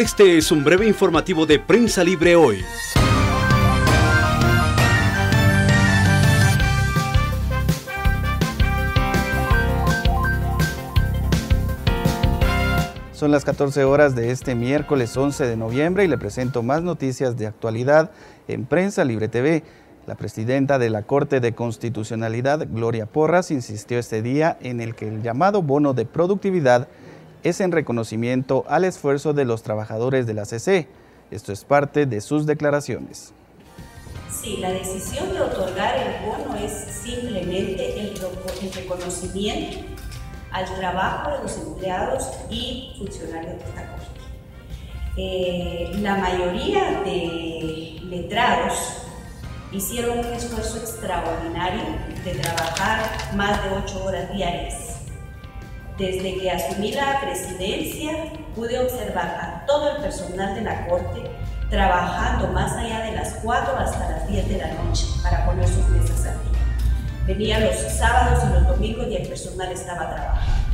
Este es un breve informativo de Prensa Libre hoy. Son las 14 horas de este miércoles 11 de noviembre y le presento más noticias de actualidad en Prensa Libre TV. La presidenta de la Corte de Constitucionalidad, Gloria Porras, insistió este día en el que el llamado bono de productividad es en reconocimiento al esfuerzo de los trabajadores de la CC. Esto es parte de sus declaraciones. Sí, la decisión de otorgar el bono es simplemente el, reconocimiento al trabajo de los empleados y funcionarios de esta Corte. Eh, la mayoría de letrados hicieron un esfuerzo extraordinario de trabajar más de ocho horas diarias. Desde que asumí la presidencia, pude observar a todo el personal de la Corte trabajando más allá de las 4 hasta las 10 de la noche para poner sus mesas a día. Venía los sábados y los domingos y el personal estaba trabajando.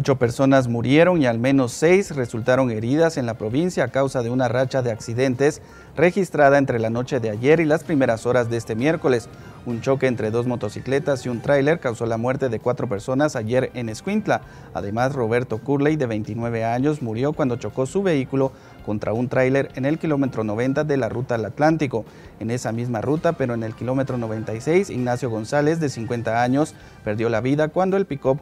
Ocho personas murieron y al menos seis resultaron heridas en la provincia a causa de una racha de accidentes registrada entre la noche de ayer y las primeras horas de este miércoles. Un choque entre dos motocicletas y un tráiler causó la muerte de cuatro personas ayer en Escuintla. Además, Roberto Curley, de 29 años, murió cuando chocó su vehículo contra un tráiler en el kilómetro 90 de la ruta al Atlántico. En esa misma ruta, pero en el kilómetro 96, Ignacio González, de 50 años, perdió la vida cuando el pick-up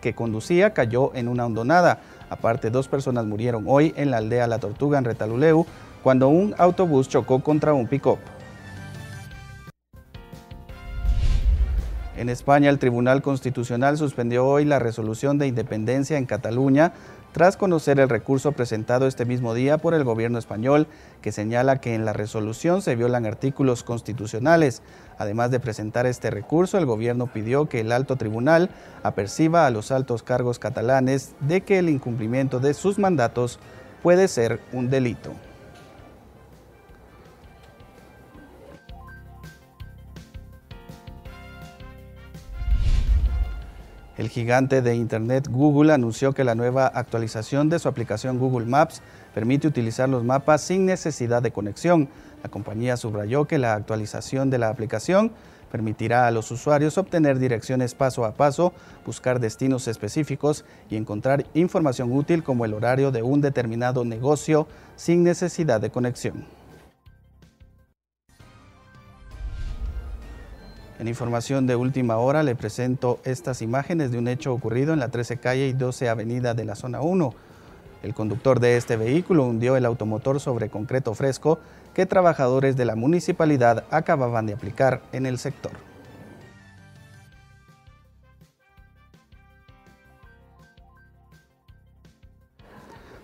que, conducía cayó en una hondonada. Aparte, dos personas murieron hoy en la aldea La Tortuga, en Retaluleu, cuando un autobús chocó contra un pick-up. En España, el Tribunal Constitucional suspendió hoy la resolución de independencia en Cataluña tras conocer el recurso presentado este mismo día por el gobierno español, que señala que en la resolución se violan artículos constitucionales. Además de presentar este recurso, el gobierno pidió que el alto tribunal aperciba a los altos cargos catalanes de que el incumplimiento de sus mandatos puede ser un delito. El gigante de Internet Google anunció que la nueva actualización de su aplicación Google Maps permite utilizar los mapas sin necesidad de conexión. La compañía subrayó que la actualización de la aplicación permitirá a los usuarios obtener direcciones paso a paso, buscar destinos específicos y encontrar información útil como el horario de un determinado negocio sin necesidad de conexión. En información de última hora le presento estas imágenes de un hecho ocurrido en la 13 calle y 12 avenida de la zona 1. El conductor de este vehículo hundió el automotor sobre concreto fresco que trabajadores de la municipalidad acababan de aplicar en el sector.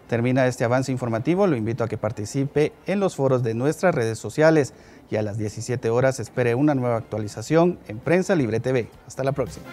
Termina este avance informativo, lo invito a que participe en los foros de nuestras redes sociales y a las 17 horas espere una nueva actualización en Prensa Libre TV. Hasta la próxima.